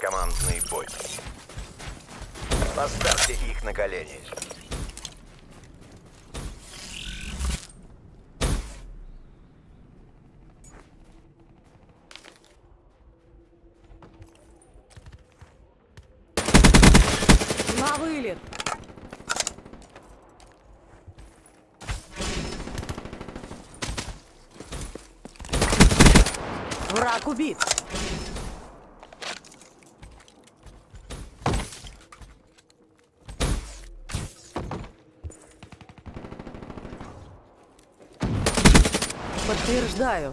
Командный бой. Поставьте их на колени. На вылет! Враг убит! Подтверждаю.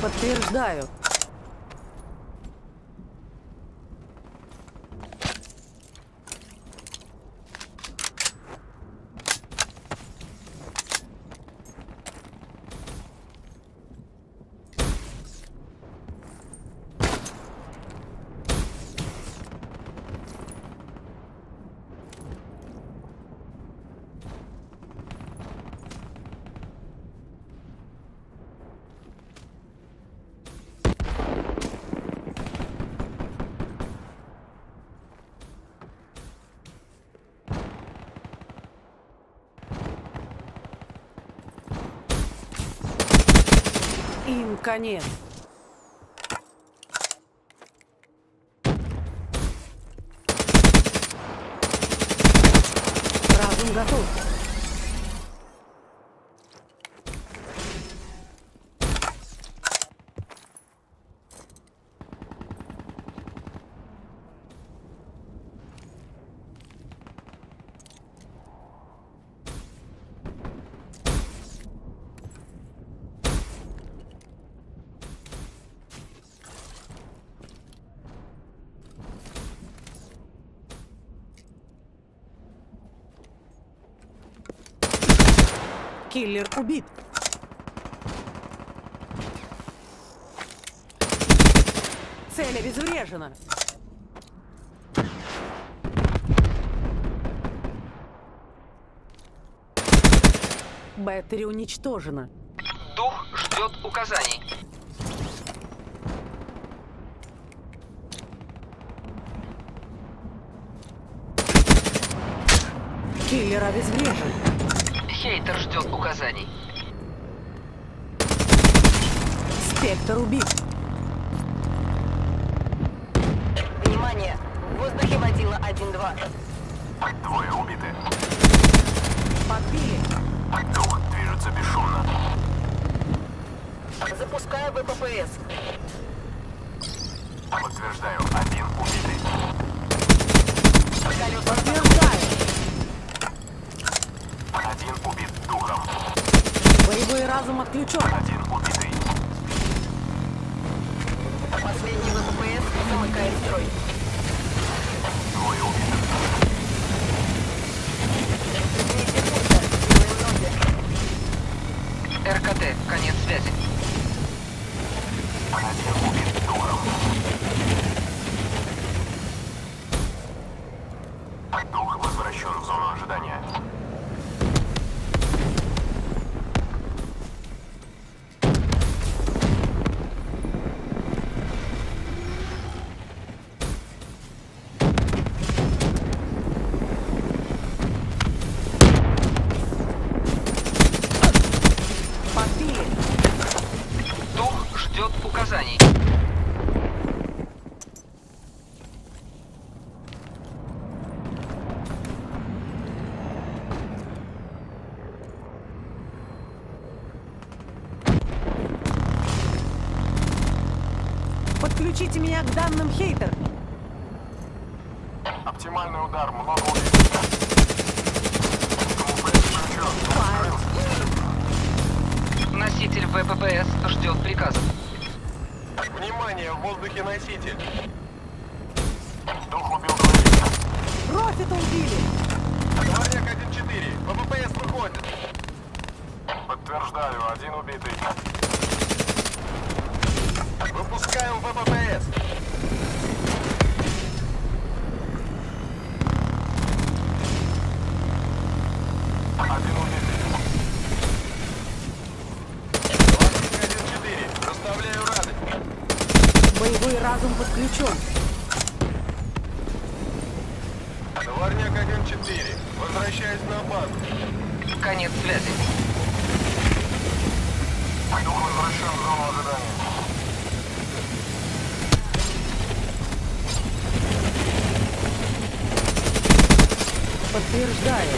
Подтверждаю. Им конец. Разум готов. Киллер убит. Цель обезврежена. Беттери уничтожена. Дух ждет указаний. Киллер обезврежен. Хейтер ждет указаний. Спектр убит. Внимание! В воздухе водила 1-2. Двое убиты. Подбили. Дух движется бесшумно. Запускаю ВППС. Подтверждаю, один убитый. Подтверждаю. Один убит духом. Боевой разум отключен. Один убитый. Последний ВППС замыкает строй. Двое убитых. РКТ. Конец связи. Один убит духом. Дух возвращен в зону ожидания. Подбили. Дух ждет указаний. Подключите меня к данным хейтер. Оптимальный удар, много. Файл. Носитель ВППС ждет приказов. Внимание, в воздухе носитель. Дух убил двоих. Профит убили. Дворняк 1-4. ВППС выходит. Подтверждаю, один убитый. Подключен. Товарняк 1-4. Возвращаюсь на базу. Конец связи. Дух возвращен в зону ожидания. Подтверждаю.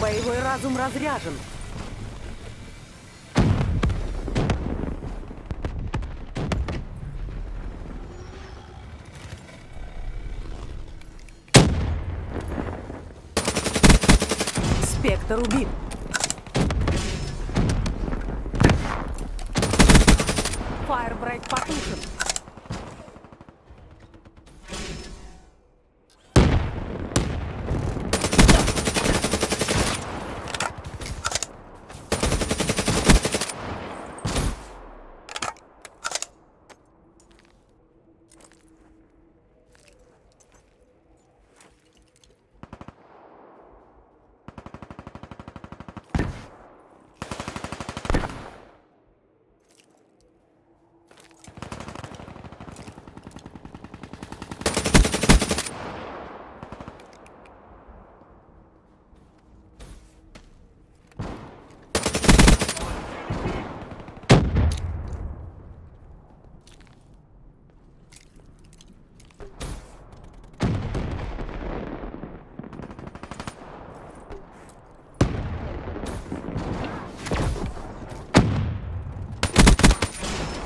Боевой разум разряжен. Спектр убит. Фаербрейк потушен.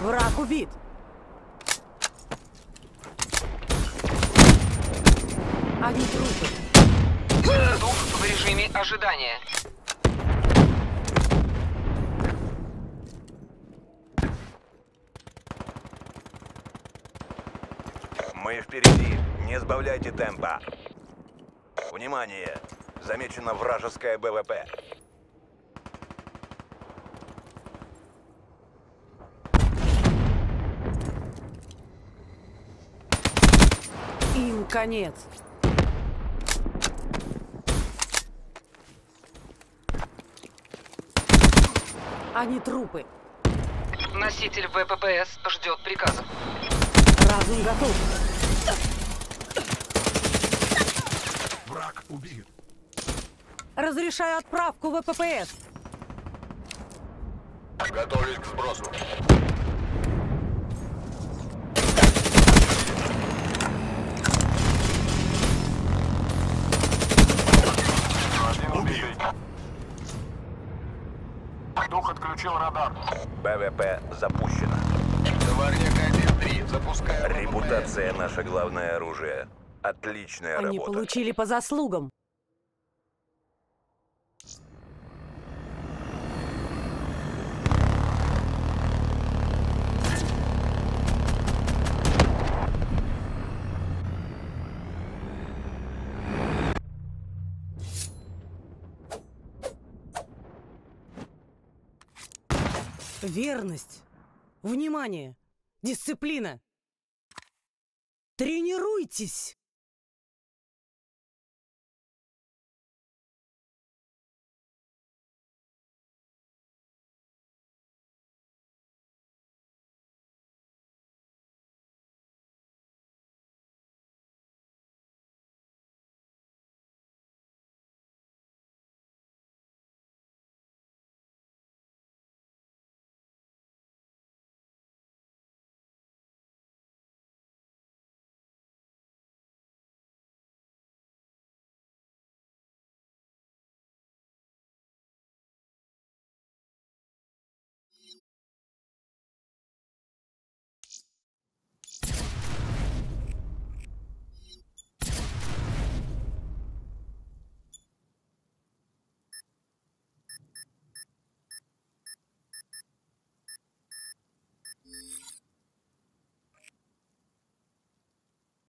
Враг убит. Они трупы. Дух в режиме ожидания. Мы впереди. Не сбавляйте темпа. Внимание! Замечена вражеская БВП. Им конец. Они трупы. Носитель ВППС ждет приказов. Разум готов. Враг убит. Разрешаю отправку в ВППС. Готовлюсь к сбросу. Дух отключил радар. БВП запущена. Товарняк 1-3. Запускаю. Репутация — наше главное оружие. Отличная Они работа. получили по заслугам. Верность. Внимание. Дисциплина. Тренируйтесь.